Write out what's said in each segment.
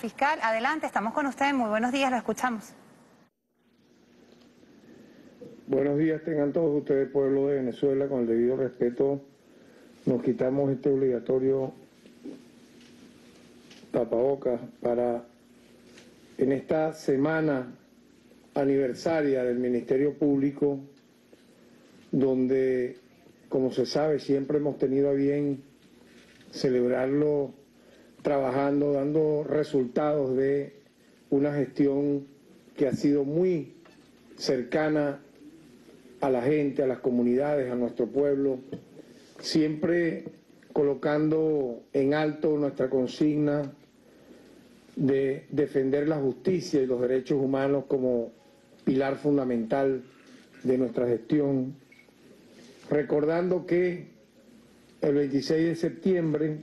Fiscal, adelante, estamos con usted. Muy buenos días, lo escuchamos. Buenos días, tengan todos ustedes, pueblo de Venezuela, con el debido respeto. Nos quitamos este obligatorio tapabocas para en esta semana aniversaria del Ministerio Público, donde, como se sabe, siempre hemos tenido a bien celebrarlo trabajando, dando resultados de una gestión que ha sido muy cercana a la gente, a las comunidades, a nuestro pueblo, siempre colocando en alto nuestra consigna de defender la justicia y los derechos humanos como pilar fundamental de nuestra gestión, recordando que el 26 de septiembre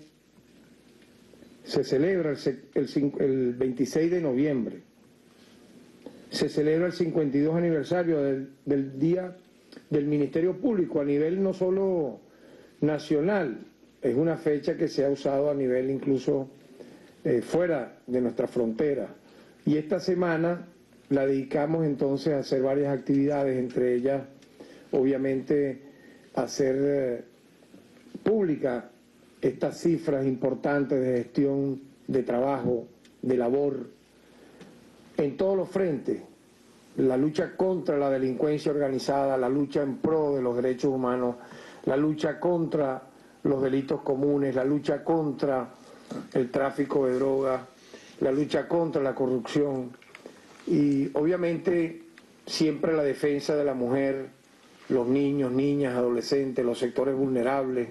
se celebra el, 26 de noviembre, se celebra el 52 aniversario del, del Día del Ministerio Público a nivel no solo nacional, es una fecha que se ha usado a nivel incluso eh, fuera de nuestra frontera. Y esta semana la dedicamos entonces a hacer varias actividades, entre ellas, obviamente, hacer eh, pública estas cifras importantes de gestión, de trabajo, de labor, en todos los frentes. La lucha contra la delincuencia organizada, la lucha en pro de los derechos humanos, la lucha contra los delitos comunes, la lucha contra el tráfico de drogas, la lucha contra la corrupción y obviamente siempre la defensa de la mujer, los niños, niñas, adolescentes, los sectores vulnerables,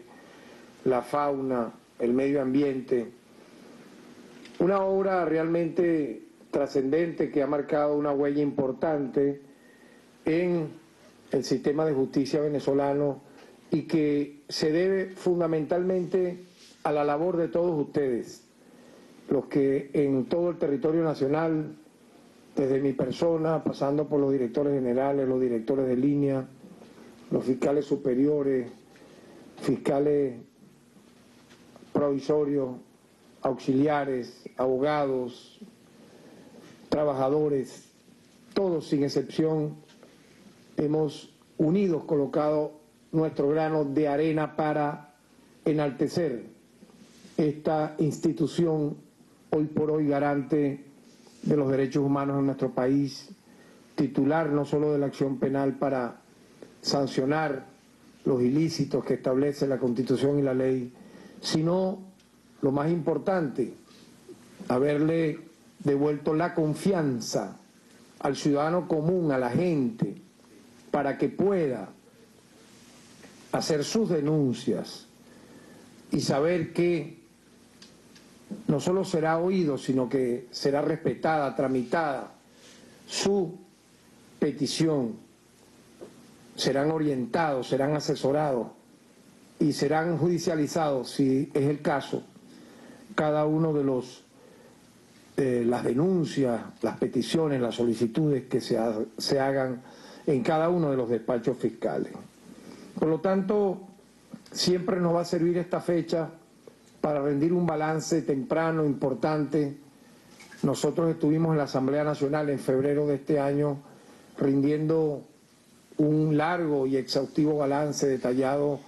la fauna, el medio ambiente. Una obra realmente trascendente que ha marcado una huella importante en el sistema de justicia venezolano y que se debe fundamentalmente a la labor de todos ustedes, los que en todo el territorio nacional, desde mi persona, pasando por los directores generales, los directores de línea, los fiscales superiores, fiscales provisorios, auxiliares, abogados, trabajadores, todos sin excepción, hemos unidos colocado nuestro grano de arena para enaltecer esta institución hoy por hoy garante de los derechos humanos en nuestro país, titular no solo de la acción penal para sancionar los ilícitos que establece la Constitución y la ley, sino, lo más importante, haberle devuelto la confianza al ciudadano común, a la gente, para que pueda hacer sus denuncias y saber que no solo será oído, sino que será respetada, tramitada su petición, serán orientados, serán asesorados y serán judicializados, si es el caso, cada uno de los eh, las denuncias, las peticiones, las solicitudes que se, se hagan en cada uno de los despachos fiscales. Por lo tanto, siempre nos va a servir esta fecha para rendir un balance temprano, importante. Nosotros estuvimos en la Asamblea Nacional en febrero de este año rindiendo un largo y exhaustivo balance detallado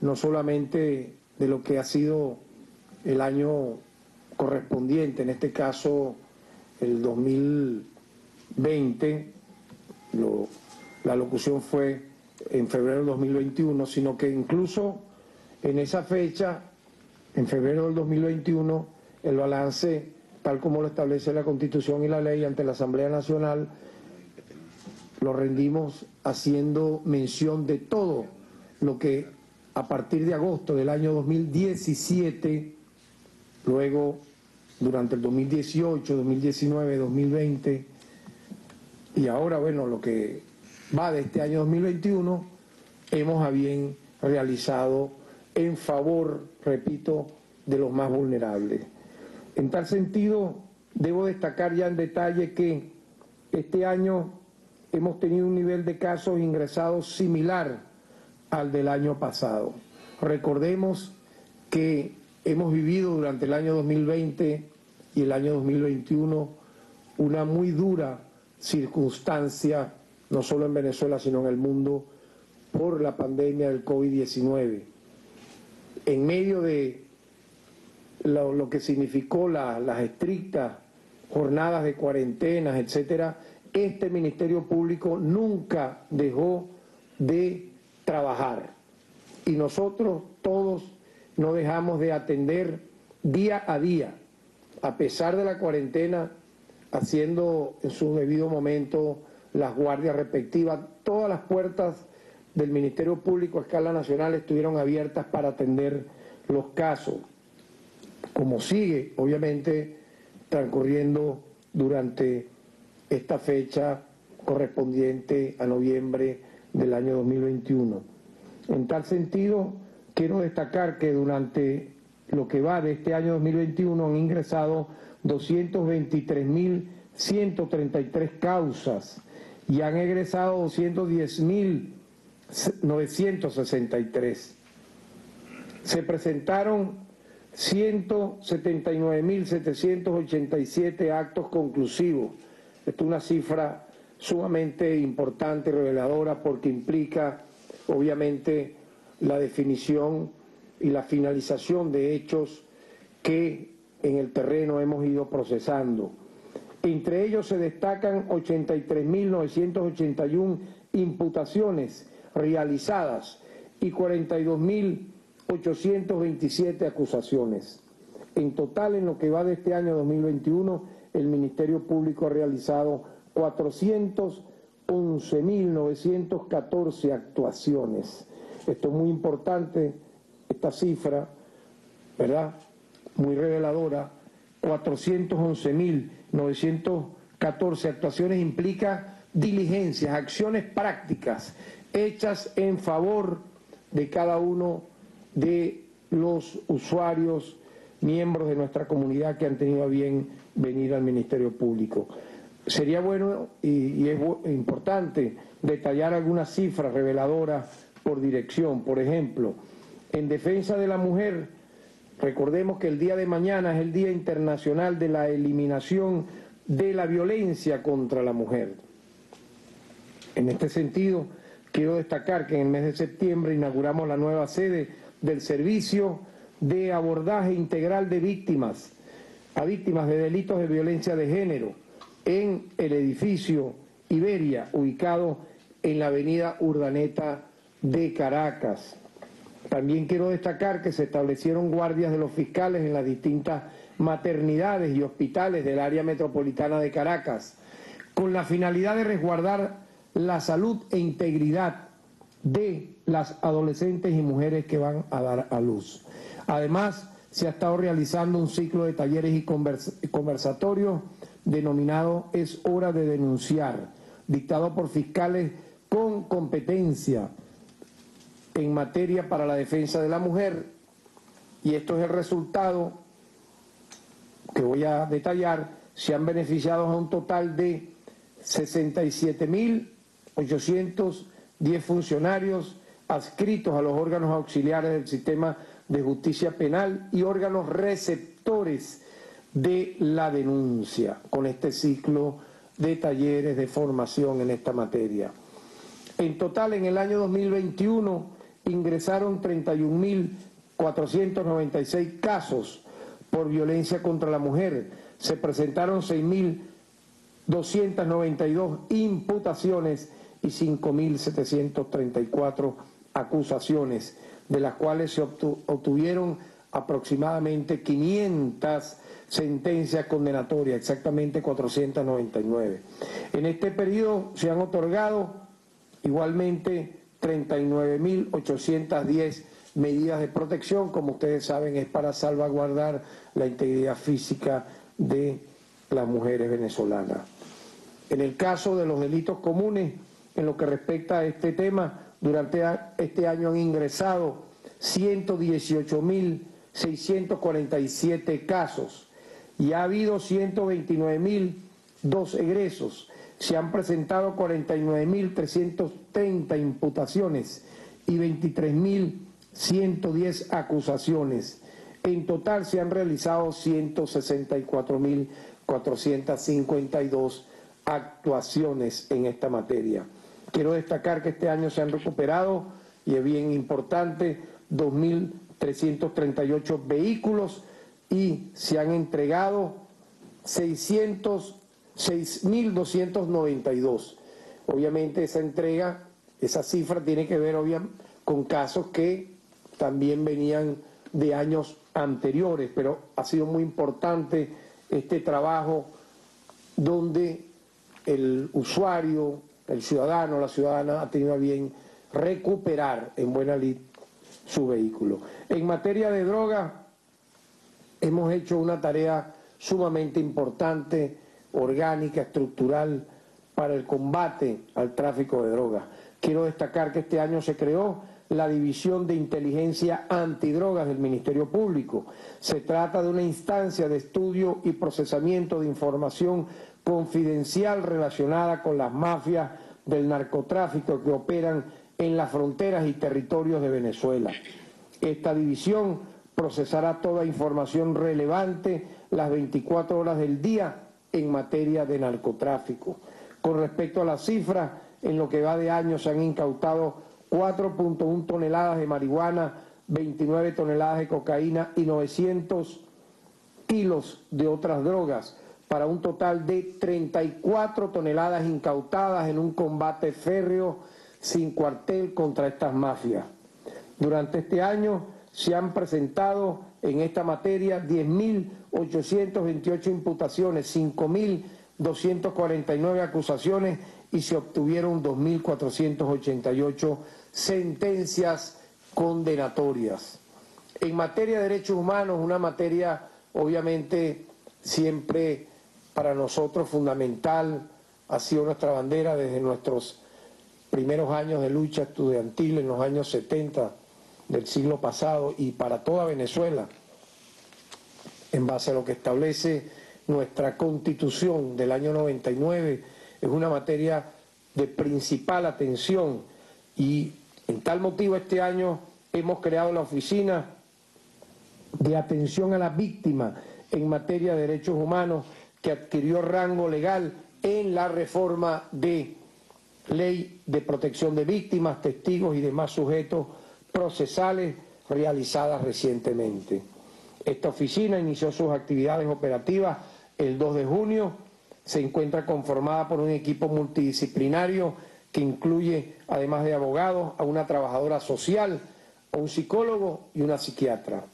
no solamente de lo que ha sido el año correspondiente, en este caso el 2020, la locución fue en febrero del 2021, sino que incluso en esa fecha en febrero del 2021 el balance, tal como lo establece la Constitución y la ley ante la Asamblea Nacional, lo rendimos haciendo mención de todo lo que a partir de agosto del año 2017, luego durante el 2018, 2019, 2020 y ahora, bueno, lo que va de este año 2021, hemos a bien realizado en favor, repito, de los más vulnerables. En tal sentido, debo destacar ya en detalle que este año hemos tenido un nivel de casos ingresados similar al del año pasado. Recordemos que hemos vivido durante el año 2020 y el año 2021 una muy dura circunstancia, no solo en Venezuela, sino en el mundo, por la pandemia del COVID-19. En medio de lo, que significó las estrictas jornadas de cuarentenas, etcétera, este Ministerio Público nunca dejó de trabajar. Y nosotros todos no dejamos de atender día a día, a pesar de la cuarentena, haciendo en su debido momento las guardias respectivas. Todas las puertas del Ministerio Público a escala nacional estuvieron abiertas para atender los casos, como sigue, obviamente, transcurriendo durante esta fecha correspondiente a noviembre del año 2021. En tal sentido, quiero destacar que durante lo que va de este año 2021 han ingresado 223.133 causas y han egresado 210.963. Se presentaron 179.787 actos conclusivos. Esto es una cifra sumamente importante reveladora porque implica, obviamente, la definición y la finalización de hechos que en el terreno hemos ido procesando. Entre ellos se destacan 83.981 imputaciones realizadas y 42.827 acusaciones. En total, en lo que va de este año 2021, el Ministerio Público ha realizado 411.914 actuaciones. Esto es muy importante, esta cifra, ¿verdad? Muy reveladora. 411.914 actuaciones implica diligencias, acciones prácticas hechas en favor de cada uno de los usuarios, miembros de nuestra comunidad que han tenido a bien venir al Ministerio Público. Sería bueno y, es importante detallar algunas cifras reveladoras por dirección. Por ejemplo, en defensa de la mujer, recordemos que el día de mañana es el Día Internacional de la Eliminación de la Violencia contra la Mujer. En este sentido, quiero destacar que en el mes de septiembre inauguramos la nueva sede del Servicio de Abordaje Integral de Víctimas, a víctimas de delitos de violencia de género en el edificio Iberia, ubicado en la avenida Urdaneta de Caracas. También quiero destacar que se establecieron guardias de los fiscales en las distintas maternidades y hospitales del área metropolitana de Caracas, con la finalidad de resguardar la salud e integridad de las adolescentes y mujeres que van a dar a luz. Además, se ha estado realizando un ciclo de talleres y conversatorios denominado Es hora de denunciar, dictado por fiscales con competencia en materia para la defensa de la mujer. Y esto es el resultado que voy a detallar, se han beneficiado a un total de 67.810 funcionarios adscritos a los órganos auxiliares del sistema de justicia penal y órganos receptores de la denuncia con este ciclo de talleres de formación en esta materia. En total, en el año 2021 ingresaron 31.496 casos por violencia contra la mujer. Se presentaron 6.292 imputaciones y 5.734 acusaciones, de las cuales se obtuvieron aproximadamente 500 sentencias condenatorias, exactamente 499. En este periodo se han otorgado igualmente 39.810 medidas de protección, como ustedes saben, es para salvaguardar la integridad física de las mujeres venezolanas. En el caso de los delitos comunes, en lo que respecta a este tema, durante este año han ingresado 118.647 casos y ha habido 129.002 egresos. Se han presentado 49.330 imputaciones y 23.110 acusaciones. En total se han realizado 164.452 actuaciones en esta materia. Quiero destacar que este año se han recuperado, y es bien importante, 2.338 vehículos y se han entregado 6.292. Obviamente esa entrega, esa cifra tiene que ver con casos que también venían de años anteriores, pero ha sido muy importante este trabajo donde el usuario, el ciudadano, la ciudadana ha tenido bien recuperar en buena lid su vehículo. En materia de droga, hemos hecho una tarea sumamente importante, orgánica, estructural, para el combate al tráfico de drogas. Quiero destacar que este año se creó la División de Inteligencia Antidrogas del Ministerio Público. Se trata de una instancia de estudio y procesamiento de información confidencial relacionada con las mafias del narcotráfico que operan en las fronteras y territorios de Venezuela. Esta división procesará toda información relevante las 24 horas del día en materia de narcotráfico. Con respecto a las cifras, en lo que va de año se han incautado 4.1 toneladas de marihuana, 29 toneladas de cocaína y 900 kilos de otras drogas, para un total de 34 toneladas incautadas en un combate férreo sin cuartel contra estas mafias. Durante este año se han presentado en esta materia 10.828 imputaciones, 5.249 acusaciones y se obtuvieron 2.488 sentencias condenatorias. En materia de derechos humanos, una materia obviamente siempre para nosotros fundamental, ha sido nuestra bandera desde nuestros primeros años de lucha estudiantil en los años 70 del siglo pasado y para toda Venezuela, en base a lo que establece nuestra constitución del año 99, es una materia de principal atención. Y en tal motivo este año hemos creado la oficina de atención a las víctimas en materia de derechos humanos que adquirió rango legal en la reforma de ley de protección de víctimas, testigos y demás sujetos procesales realizadas recientemente. Esta oficina inició sus actividades operativas el 2 de junio, se encuentra conformada por un equipo multidisciplinario que incluye, además de abogados, a una trabajadora social, a un psicólogo y una psiquiatra.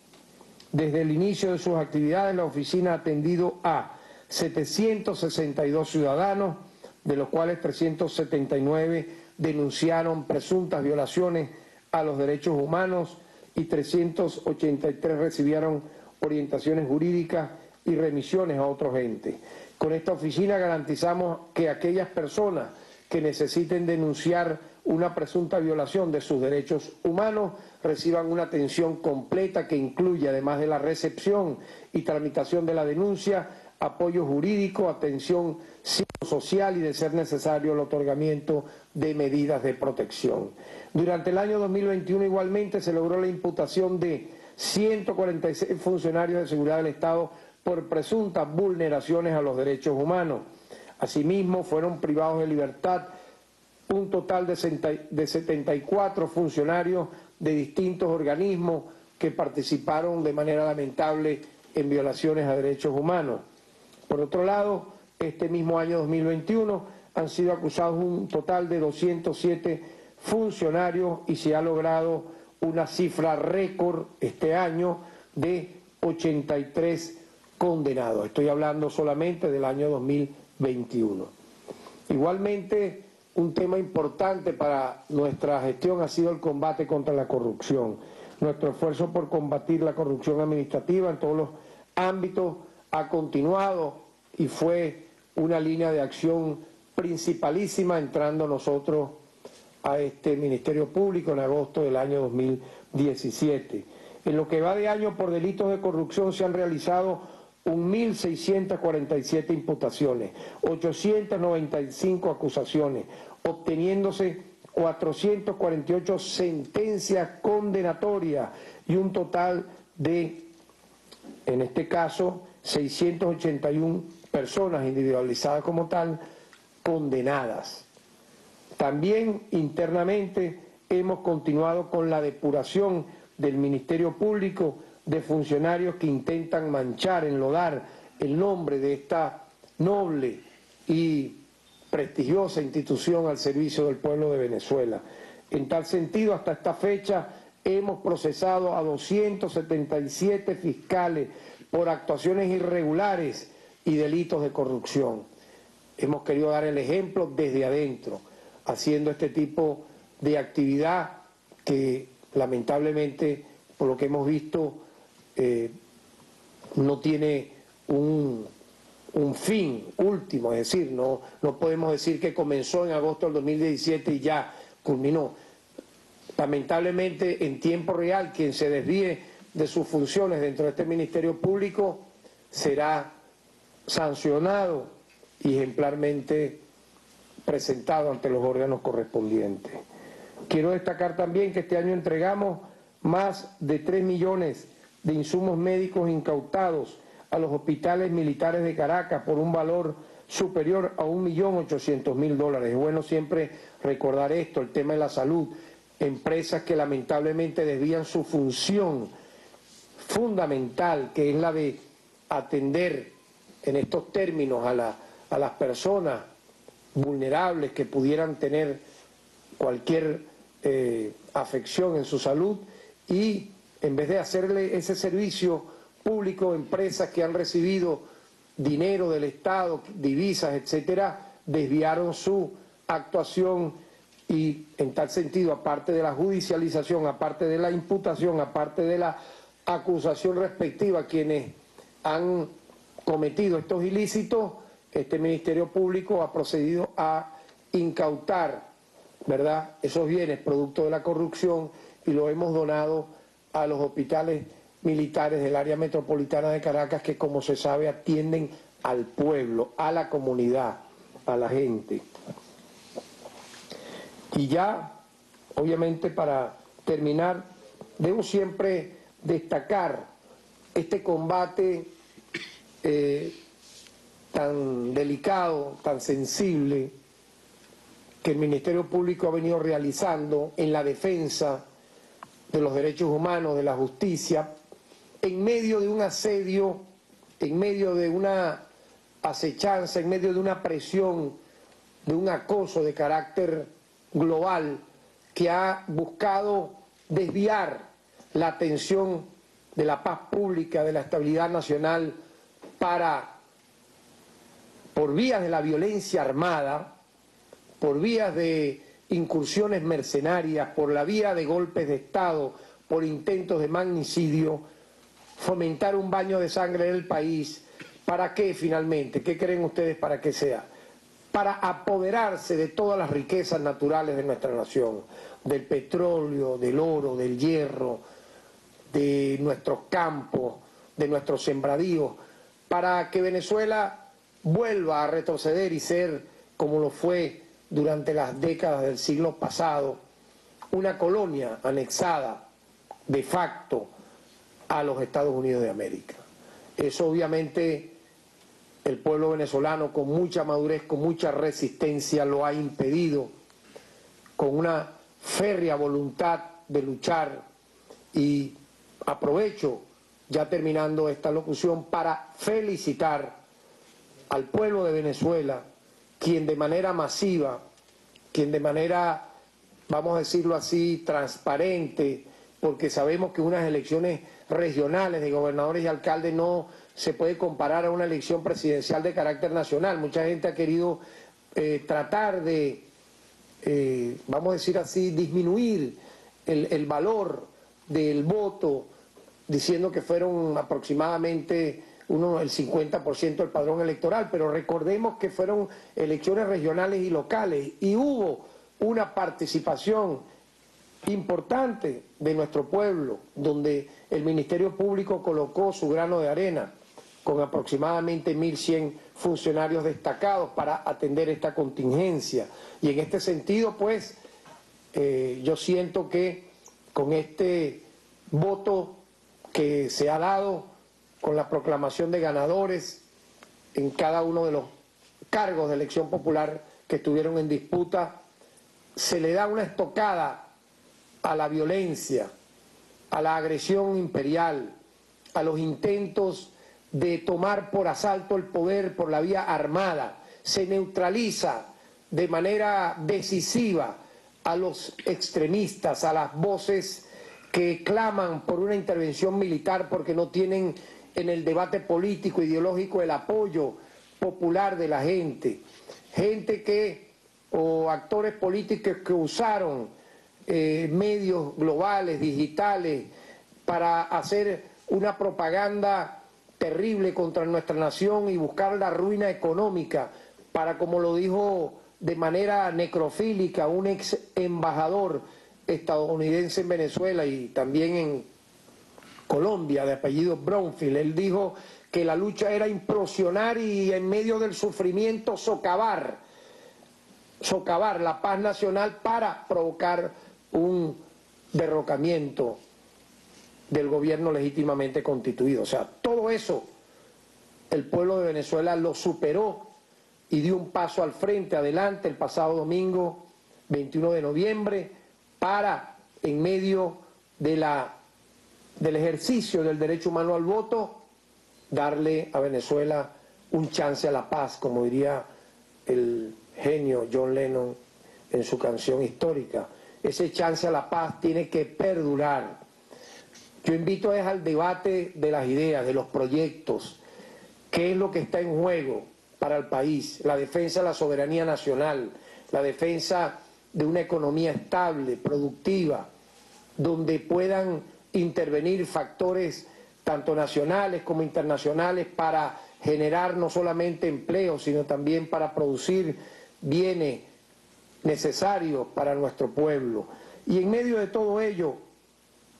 Desde el inicio de sus actividades, la oficina ha atendido a 762 ciudadanos, de los cuales 379 denunciaron presuntas violaciones a los derechos humanos y 383 recibieron orientaciones jurídicas y remisiones a otros entes. Con esta oficina garantizamos que aquellas personas que necesiten denunciar una presunta violación de sus derechos humanos reciban una atención completa que incluye, además de la recepción y tramitación de la denuncia, apoyo jurídico, atención psicosocial y, de ser necesario, el otorgamiento de medidas de protección. Durante el año 2021 igualmente se logró la imputación de 146 funcionarios de seguridad del Estado por presuntas vulneraciones a los derechos humanos. Asimismo, fueron privados de libertad un total de 74 funcionarios de distintos organismos que participaron de manera lamentable en violaciones a derechos humanos. Por otro lado, este mismo año 2021 han sido acusados un total de 207 funcionarios y se ha logrado una cifra récord este año de 83 condenados. Estoy hablando solamente del año 2021. Igualmente, un tema importante para nuestra gestión ha sido el combate contra la corrupción. Nuestro esfuerzo por combatir la corrupción administrativa en todos los ámbitos ha continuado y fue una línea de acción principalísima entrando nosotros a este Ministerio Público en agosto del año 2017. En lo que va de año por delitos de corrupción se han realizado 1.647 imputaciones, 895 acusaciones, obteniéndose 448 sentencias condenatorias y un total de en este caso 681 personas individualizadas como tal, condenadas. También internamente hemos continuado con la depuración del Ministerio Público de funcionarios que intentan manchar, enlodar el nombre de esta noble y prestigiosa institución al servicio del pueblo de Venezuela. En tal sentido, hasta esta fecha hemos procesado a 277 fiscales por actuaciones irregulares y delitos de corrupción. Hemos querido dar el ejemplo desde adentro, haciendo este tipo de actividad que lamentablemente, por lo que hemos visto, eh, no tiene un, un, fin último, es decir, no, no podemos decir que comenzó en agosto del 2017 y ya culminó. Lamentablemente, en tiempo real, quien se desvíe de sus funciones dentro de este Ministerio Público será sancionado y ejemplarmente presentado ante los órganos correspondientes. Quiero destacar también que este año entregamos más de 3 millones de insumos médicos incautados a los hospitales militares de Caracas por un valor superior a 1.800.000 dólares. Es bueno siempre recordar esto, el tema de la salud. Empresas que lamentablemente desvían su función fundamental, que es la de atender en estos términos a, la, a las personas vulnerables que pudieran tener cualquier eh, afección en su salud y en vez de hacerle ese servicio público, empresas que han recibido dinero del Estado, divisas, etcétera, desviaron su actuación y en tal sentido, aparte de la judicialización, aparte de la imputación, aparte de la acusación respectiva a quienes han cometido estos ilícitos, este Ministerio Público ha procedido a incautar, ¿verdad?, esos bienes producto de la corrupción y lo hemos donado a los hospitales militares del área metropolitana de Caracas que, como se sabe, atienden al pueblo, a la comunidad, a la gente. Y ya, obviamente, para terminar, debo siempre destacar este combate eh, tan delicado, tan sensible, que el Ministerio Público ha venido realizando en la defensa de los derechos humanos, de la justicia, en medio de un asedio, en medio de una acechanza, en medio de una presión, de un acoso de carácter global que ha buscado desviar la atención de la paz pública, de la estabilidad nacional, para, por vías de la violencia armada, por vías de incursiones mercenarias, por la vía de golpes de Estado, por intentos de magnicidio, fomentar un baño de sangre en el país. ¿Para qué finalmente? ¿Qué creen ustedes para qué sea? Para apoderarse de todas las riquezas naturales de nuestra nación, del petróleo, del oro, del hierro, de nuestros campos, de nuestros sembradíos, para que Venezuela vuelva a retroceder y ser, como lo fue durante las décadas del siglo pasado, una colonia anexada de facto a los Estados Unidos de América. Eso obviamente el pueblo venezolano con mucha madurez, con mucha resistencia lo ha impedido, con una férrea voluntad de luchar y aprovecho ya terminando esta locución para felicitar al pueblo de Venezuela, quien de manera masiva, quien de manera, vamos a decirlo así, transparente, porque sabemos que unas elecciones regionales de gobernadores y alcaldes no se puede comparar a una elección presidencial de carácter nacional. Mucha gente ha querido eh, tratar de, eh, vamos a decir así, disminuir el, el valor del voto diciendo que fueron aproximadamente uno, el 50% del padrón electoral, pero recordemos que fueron elecciones regionales y locales y hubo una participación importante de nuestro pueblo, donde el Ministerio Público colocó su grano de arena con aproximadamente 1.100 funcionarios destacados para atender esta contingencia. Y en este sentido, pues, eh, yo siento que con este voto que se ha dado con la proclamación de ganadores en cada uno de los cargos de elección popular que estuvieron en disputa, se le da una estocada a la violencia, a la agresión imperial, a los intentos de tomar por asalto el poder por la vía armada, se neutraliza de manera decisiva a los extremistas, a las voces que claman por una intervención militar porque no tienen en el debate político, ideológico, el apoyo popular de la gente. Gente que, o actores políticos que usaron eh, medios globales, digitales, para hacer una propaganda terrible contra nuestra nación y buscar la ruina económica para, como lo dijo de manera necrofílica un ex embajador estadounidense en Venezuela y también en Colombia, de apellido Brownfield, él dijo que la lucha era implosionar y en medio del sufrimiento socavar, socavar la paz nacional para provocar un derrocamiento del gobierno legítimamente constituido. O sea, todo eso el pueblo de Venezuela lo superó y dio un paso al frente, adelante, el pasado domingo 21 de noviembre, para, en medio del ejercicio del derecho humano al voto, darle a Venezuela un chance a la paz, como diría el genio John Lennon en su canción histórica. Ese chance a la paz tiene que perdurar. Yo invito a al debate de las ideas, de los proyectos, qué es lo que está en juego para el país, la defensa de la soberanía nacional, la defensa de una economía estable, productiva, donde puedan intervenir factores tanto nacionales como internacionales para generar no solamente empleo, sino también para producir bienes necesarios para nuestro pueblo. Y en medio de todo ello,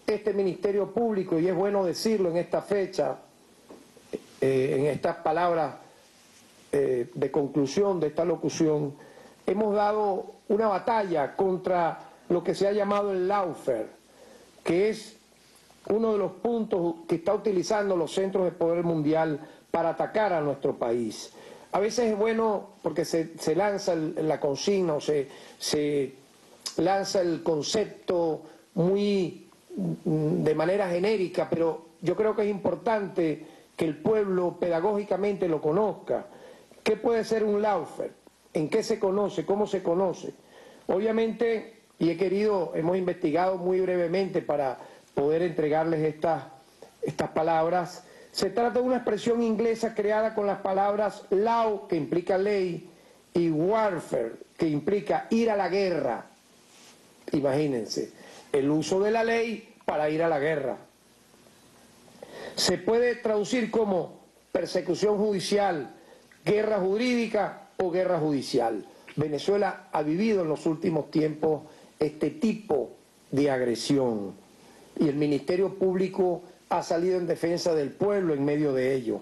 este Ministerio Público, y es bueno decirlo en esta fecha, eh, en estas palabras eh, de conclusión de esta locución, hemos dado una batalla contra lo que se ha llamado el laufer, que es uno de los puntos que está utilizando los centros de poder mundial para atacar a nuestro país. A veces es bueno porque se, lanza la consigna o se, se lanza el concepto muy mm, de manera genérica, pero yo creo que es importante que el pueblo pedagógicamente lo conozca. ¿Qué puede ser un laufer? ¿En qué se conoce? ¿Cómo se conoce? Obviamente, y he querido, hemos investigado muy brevemente para poder entregarles estas, estas palabras, se trata de una expresión inglesa creada con las palabras law, que implica ley, y warfare, que implica ir a la guerra. Imagínense, el uso de la ley para ir a la guerra. Se puede traducir como persecución judicial, guerra jurídica o guerra judicial. Venezuela ha vivido en los últimos tiempos este tipo de agresión y el Ministerio Público ha salido en defensa del pueblo en medio de ello.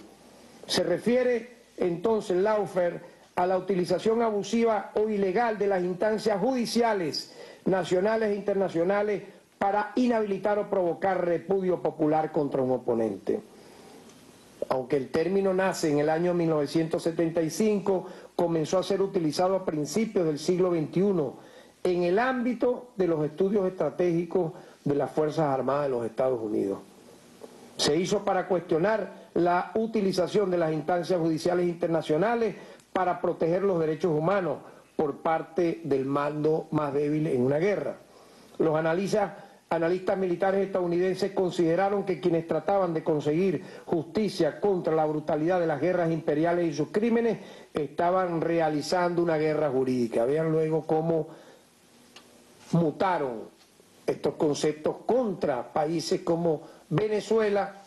Se refiere entonces Laufer a la utilización abusiva o ilegal de las instancias judiciales nacionales e internacionales para inhabilitar o provocar repudio popular contra un oponente. Aunque el término nace en el año 1975, comenzó a ser utilizado a principios del siglo XXI en el ámbito de los estudios estratégicos de las Fuerzas Armadas de los Estados Unidos. Se hizo para cuestionar la utilización de las instancias judiciales internacionales para proteger los derechos humanos por parte del mando más débil en una guerra. Los analistas, analistas militares estadounidenses consideraron que quienes trataban de conseguir justicia contra la brutalidad de las guerras imperiales y sus crímenes estaban realizando una guerra jurídica. Vean luego cómo mutaron estos conceptos contra países como Venezuela,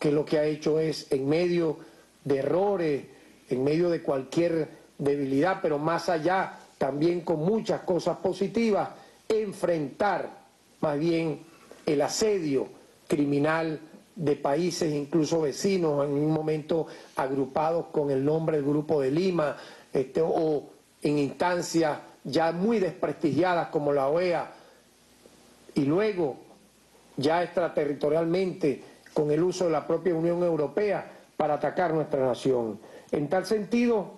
que lo que ha hecho es, en medio de errores, en medio de cualquier debilidad, pero más allá, también con muchas cosas positivas, enfrentar más bien el asedio criminal de países, incluso vecinos, en un momento agrupados con el nombre del Grupo de Lima, este, o en instancias ya muy desprestigiadas como la OEA, y luego ya extraterritorialmente con el uso de la propia Unión Europea para atacar nuestra nación. En tal sentido,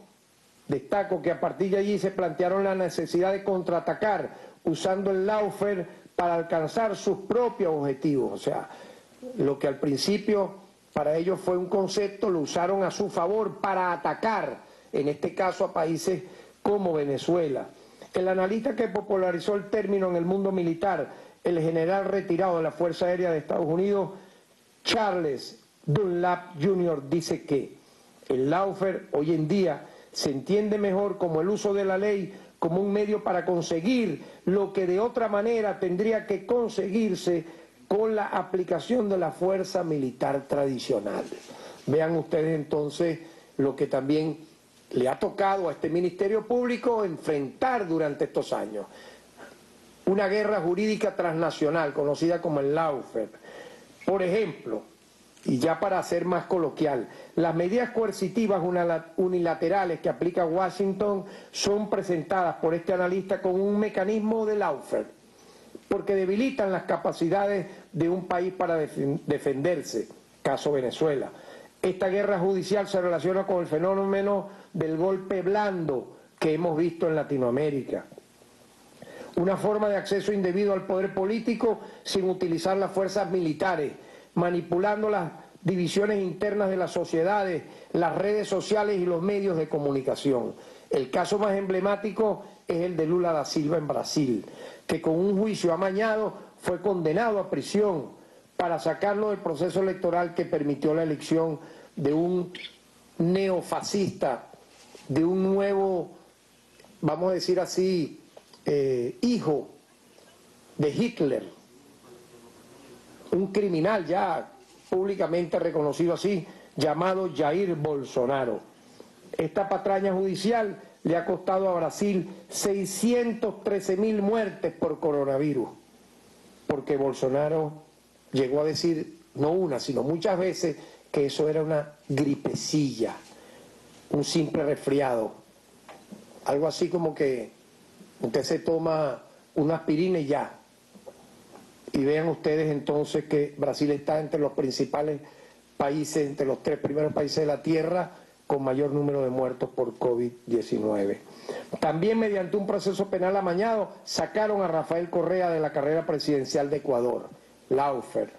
destaco que a partir de allí se plantearon la necesidad de contraatacar usando el Laufer para alcanzar sus propios objetivos. O sea, lo que al principio para ellos fue un concepto, lo usaron a su favor para atacar, en este caso a países como Venezuela. El analista que popularizó el término en el mundo militar, el general retirado de la Fuerza Aérea de Estados Unidos, Charles Dunlap Jr., dice que el Laufer hoy en día se entiende mejor como el uso de la ley como un medio para conseguir lo que de otra manera tendría que conseguirse con la aplicación de la fuerza militar tradicional. Vean ustedes entonces lo que también le ha tocado a este Ministerio Público enfrentar durante estos años. Una guerra jurídica transnacional conocida como el Laufer. Por ejemplo, y ya para ser más coloquial, las medidas coercitivas unilaterales que aplica Washington son presentadas por este analista con un mecanismo de Laufer, porque debilitan las capacidades de un país para defenderse, caso Venezuela. Esta guerra judicial se relaciona con el fenómeno del golpe blando que hemos visto en Latinoamérica. Una forma de acceso indebido al poder político sin utilizar las fuerzas militares, manipulando las divisiones internas de las sociedades, las redes sociales y los medios de comunicación. El caso más emblemático es el de Lula da Silva en Brasil, que con un juicio amañado fue condenado a prisión para sacarlo del proceso electoral que permitió la elección de un neofascista, de un nuevo, vamos a decir así, eh, hijo de Hitler, un criminal ya públicamente reconocido así, llamado Jair Bolsonaro. Esta patraña judicial le ha costado a Brasil 613 mil muertes por coronavirus, porque Bolsonaro llegó a decir, no una, sino muchas veces, que eso era una gripecilla, un simple resfriado. Algo así como que usted se toma una aspirina y ya. Y vean ustedes entonces que Brasil está entre los principales países, entre los tres primeros países de la Tierra con mayor número de muertos por COVID-19. También mediante un proceso penal amañado sacaron a Rafael Correa de la carrera presidencial de Ecuador. Laufer.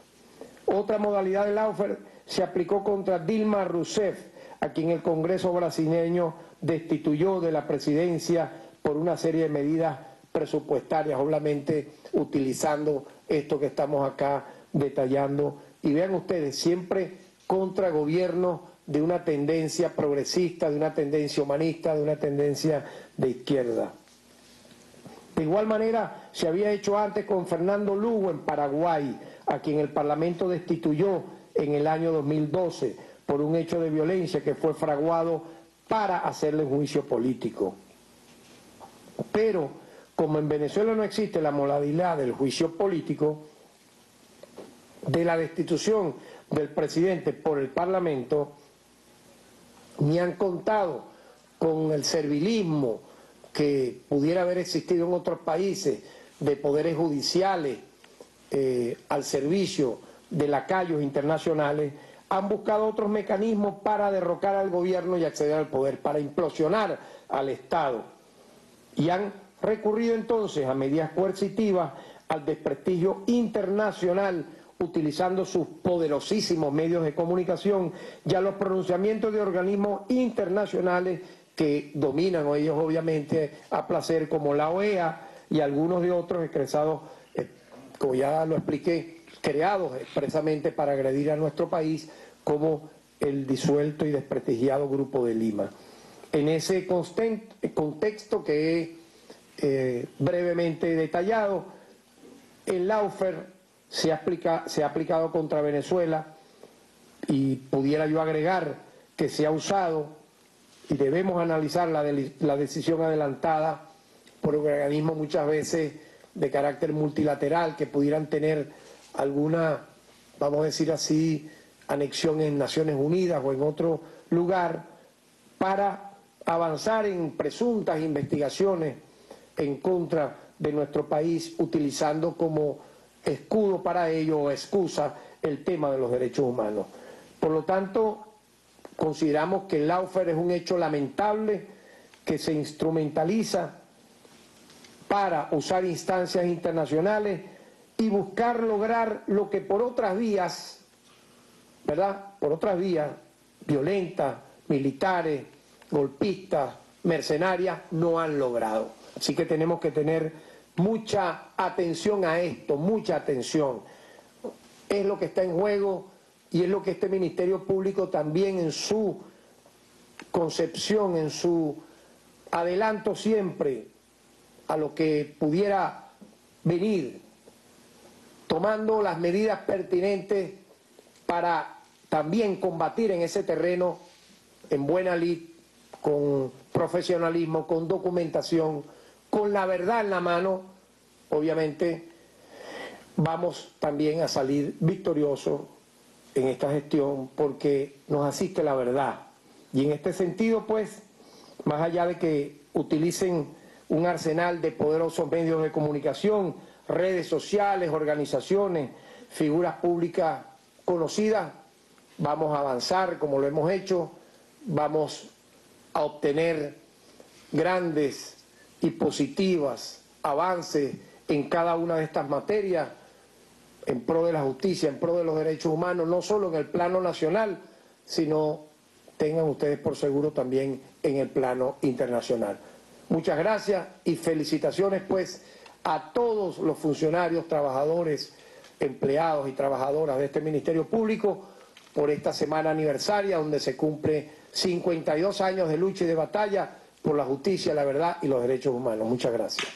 Otra modalidad de Laufer se aplicó contra Dilma Rousseff, a quien el Congreso brasileño destituyó de la presidencia por una serie de medidas presupuestarias, obviamente utilizando esto que estamos acá detallando. Y vean ustedes, siempre contra gobiernos de una tendencia progresista, de una tendencia humanista, de una tendencia de izquierda. De igual manera se había hecho antes con Fernando Lugo en Paraguay, a quien el Parlamento destituyó en el año 2012 por un hecho de violencia que fue fraguado para hacerle juicio político. Pero como en Venezuela no existe la modalidad del juicio político, de la destitución del presidente por el Parlamento, ni han contado con el servilismo, que pudiera haber existido en otros países de poderes judiciales eh, al servicio de lacayos internacionales, han buscado otros mecanismos para derrocar al gobierno y acceder al poder, para implosionar al Estado. Y han recurrido entonces a medidas coercitivas, al desprestigio internacional, utilizando sus poderosísimos medios de comunicación y a los pronunciamientos de organismos internacionales que dominan o ellos obviamente a placer como la OEA y algunos de otros expresados, eh, como ya lo expliqué, creados expresamente para agredir a nuestro país como el disuelto y desprestigiado Grupo de Lima. En ese contexto que he eh, brevemente detallado, el Laufer se se ha aplicado contra Venezuela y pudiera yo agregar que se ha usado y debemos analizar la, la decisión adelantada por organismos muchas veces de carácter multilateral que pudieran tener alguna, vamos a decir así, anexión en Naciones Unidas o en otro lugar para avanzar en presuntas investigaciones en contra de nuestro país utilizando como escudo para ello o excusa el tema de los derechos humanos. Por lo tanto, consideramos que el Laufer es un hecho lamentable que se instrumentaliza para usar instancias internacionales y buscar lograr lo que por otras vías, ¿verdad? Por otras vías violentas, militares, golpistas, mercenarias, no han logrado. Así que tenemos que tener mucha atención a esto, mucha atención. Es lo que está en juego y es lo que este Ministerio Público también en su concepción, en su adelanto siempre a lo que pudiera venir, tomando las medidas pertinentes para también combatir en ese terreno en buena lid, con profesionalismo, con documentación, con la verdad en la mano, obviamente vamos también a salir victoriosos en esta gestión porque nos asiste la verdad. Y en este sentido, pues, más allá de que utilicen un arsenal de poderosos medios de comunicación, redes sociales, organizaciones, figuras públicas conocidas, vamos a avanzar como lo hemos hecho, vamos a obtener grandes y positivas avances en cada una de estas materias en pro de la justicia, en pro de los derechos humanos, no solo en el plano nacional, sino tengan ustedes por seguro también en el plano internacional. Muchas gracias y felicitaciones pues a todos los funcionarios, trabajadores, empleados y trabajadoras de este Ministerio Público por esta semana aniversaria donde se cumple 52 años de lucha y de batalla por la justicia, la verdad y los derechos humanos. Muchas gracias.